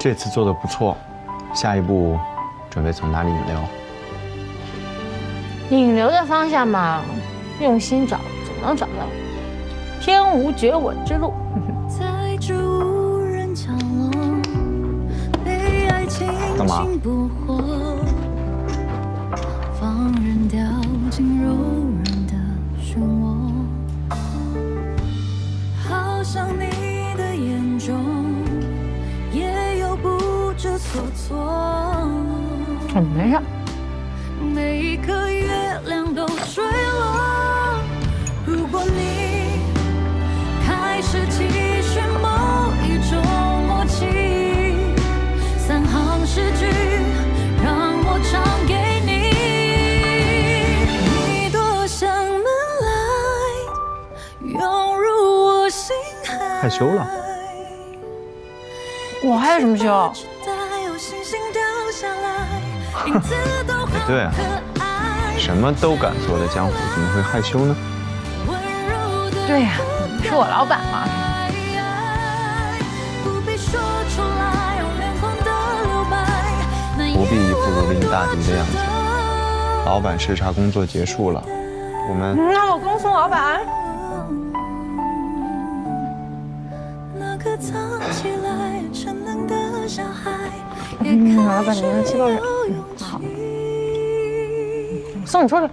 这次做的不错，下一步准备从哪里引流？引流的方向嘛，用心找总能找到，天无绝我之路。在这无人角落，被爱情干嘛紧捕获，放任掉进柔软的漩涡，好像你嗯，没事。每一颗月亮都坠落。如果你开始期许某一种默契，三行诗句让我唱给你。你躲向门来，涌入我心海。害羞了？我还有什么羞？星星掉下来，影子都好哎对啊。什么都敢做的江湖，怎么会害羞呢？温柔的对呀、是我老板嘛。不必说出来，用脸红的留白，那不必一副如临大敌的样子子。老板视察工作结束了，我们那我恭送老板。那个藏起来逞能的小孩，也嗯老板始您的气泡水有勇好送你出去。